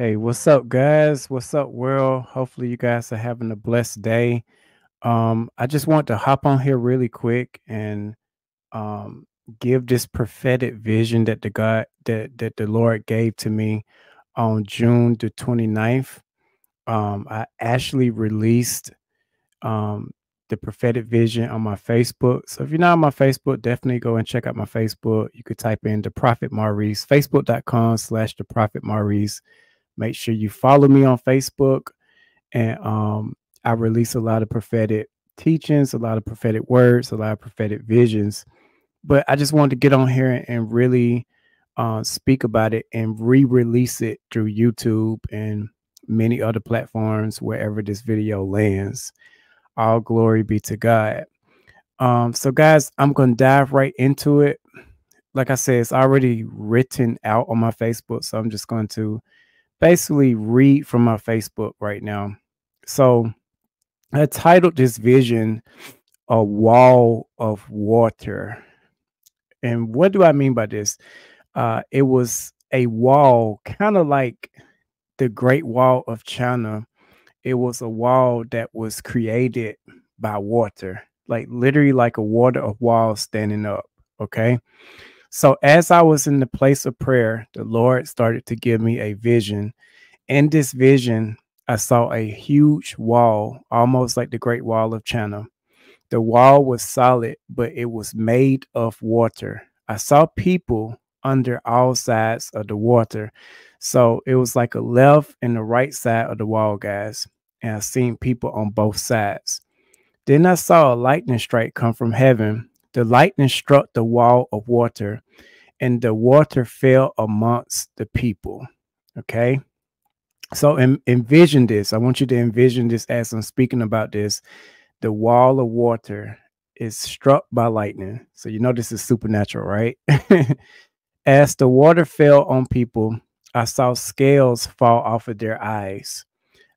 Hey, what's up, guys? What's up, world? Hopefully, you guys are having a blessed day. Um, I just want to hop on here really quick and um give this prophetic vision that the God that that the Lord gave to me on June the 29th. Um, I actually released um the prophetic vision on my Facebook. So if you're not on my Facebook, definitely go and check out my Facebook. You could type in the Prophet Maurice, facebook.com slash the Prophet Maurice Make sure you follow me on Facebook. And um, I release a lot of prophetic teachings, a lot of prophetic words, a lot of prophetic visions. But I just wanted to get on here and really uh, speak about it and re release it through YouTube and many other platforms wherever this video lands. All glory be to God. Um, so, guys, I'm going to dive right into it. Like I said, it's already written out on my Facebook. So, I'm just going to basically read from my Facebook right now. So I titled this vision A Wall of Water. And what do I mean by this? Uh, it was a wall, kind of like the Great Wall of China. It was a wall that was created by water, like literally like a water of wall standing up. Okay. So as I was in the place of prayer, the Lord started to give me a vision. In this vision, I saw a huge wall, almost like the Great Wall of China. The wall was solid, but it was made of water. I saw people under all sides of the water. So it was like a left and the right side of the wall, guys. And I seen people on both sides. Then I saw a lightning strike come from heaven the lightning struck the wall of water, and the water fell amongst the people. Okay. So envision this. I want you to envision this as I'm speaking about this. The wall of water is struck by lightning. So you know this is supernatural, right? as the water fell on people, I saw scales fall off of their eyes.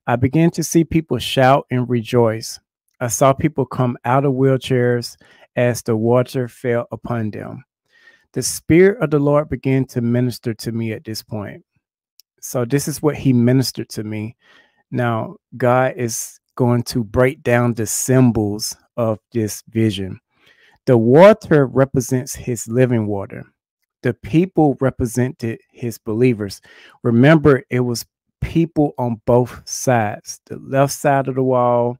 I began to see people shout and rejoice. I saw people come out of wheelchairs as the water fell upon them. The Spirit of the Lord began to minister to me at this point. So, this is what He ministered to me. Now, God is going to break down the symbols of this vision. The water represents His living water, the people represented His believers. Remember, it was people on both sides the left side of the wall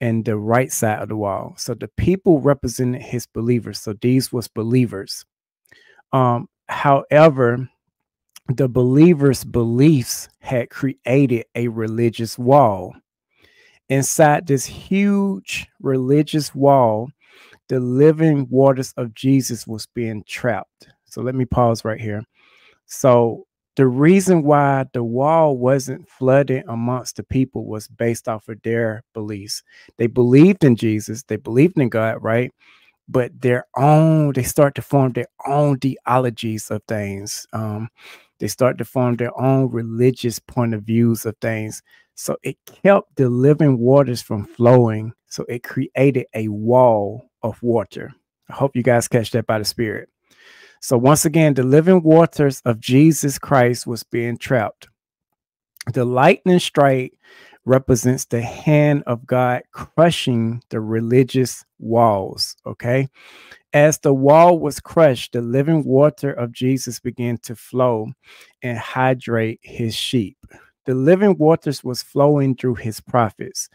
and the right side of the wall. So the people represented his believers. So these was believers. Um, however, the believers' beliefs had created a religious wall. Inside this huge religious wall, the living waters of Jesus was being trapped. So let me pause right here. So the reason why the wall wasn't flooded amongst the people was based off of their beliefs. They believed in Jesus, they believed in God, right? But their own, they start to form their own theologies of things. Um, they start to form their own religious point of views of things. So it kept the living waters from flowing. So it created a wall of water. I hope you guys catch that by the Spirit. So once again, the living waters of Jesus Christ was being trapped. The lightning strike represents the hand of God crushing the religious walls. Okay. As the wall was crushed, the living water of Jesus began to flow and hydrate his sheep. The living waters was flowing through his prophets.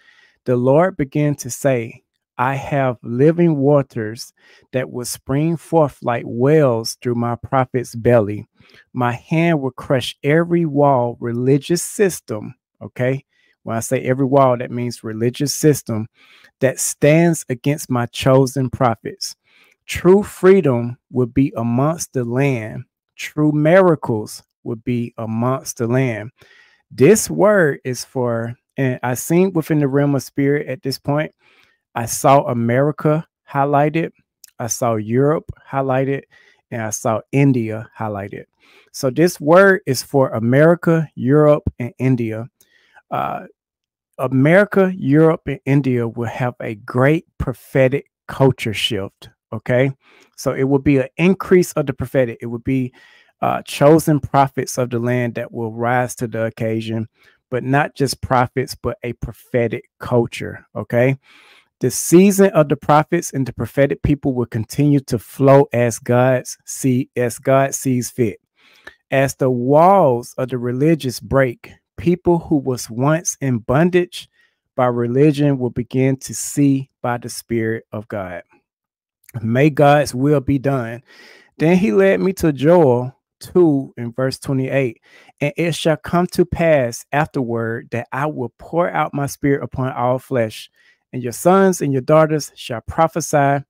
The Lord began to say, I have living waters that will spring forth like wells through my prophet's belly. My hand will crush every wall, religious system. Okay. When I say every wall, that means religious system that stands against my chosen prophets. True freedom will be amongst the land. True miracles will be amongst the land. This word is for, and I seen within the realm of spirit at this point I saw America highlighted, I saw Europe highlighted, and I saw India highlighted. So this word is for America, Europe, and India. Uh, America, Europe, and India will have a great prophetic culture shift. Okay. So it will be an increase of the prophetic. It will be uh, chosen prophets of the land that will rise to the occasion, but not just prophets, but a prophetic culture. Okay. The season of the prophets and the prophetic people will continue to flow as God's see as God sees fit. As the walls of the religious break, people who was once in bondage by religion will begin to see by the Spirit of God. May God's will be done. Then he led me to Joel 2 in verse 28. And it shall come to pass afterward that I will pour out my spirit upon all flesh, and your sons and your daughters shall prophesy,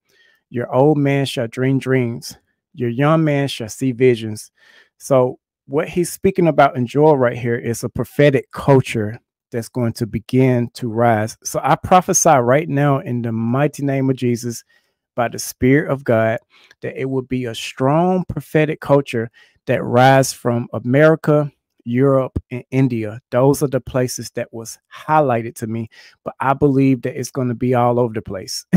your old man shall dream dreams, your young man shall see visions. So, what he's speaking about in Joel right here is a prophetic culture that's going to begin to rise. So, I prophesy right now in the mighty name of Jesus by the Spirit of God that it will be a strong prophetic culture that rise from America, Europe, and India. Those are the places that was highlighted to me, but I believe that it's going to be all over the place.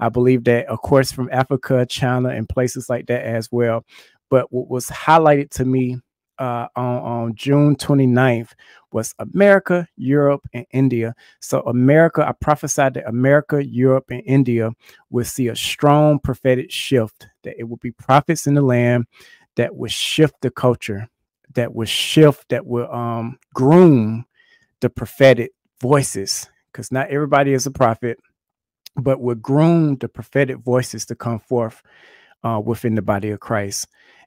I believe that, of course, from Africa, China, and places like that as well. But what was highlighted to me uh, on, on June 29th was America, Europe, and India. So, America, I prophesied that America, Europe, and India will see a strong prophetic shift, that it will be prophets in the land that will shift the culture, that will shift, that will um, groom the prophetic voices. Because not everybody is a prophet, but will groom the prophetic voices to come forth uh, within the body of Christ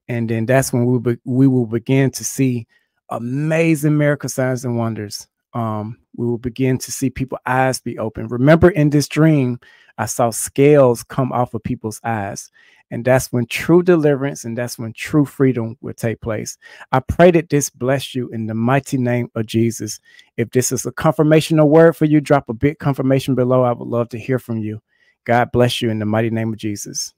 and then that's when we we will begin to see amazing miracle signs and wonders. Um, we will begin to see people eyes be open. Remember, in this dream, I saw scales come off of people's eyes, and that's when true deliverance and that's when true freedom will take place. I pray that this bless you in the mighty name of Jesus. If this is a confirmational word for you, drop a big confirmation below. I would love to hear from you. God bless you in the mighty name of Jesus.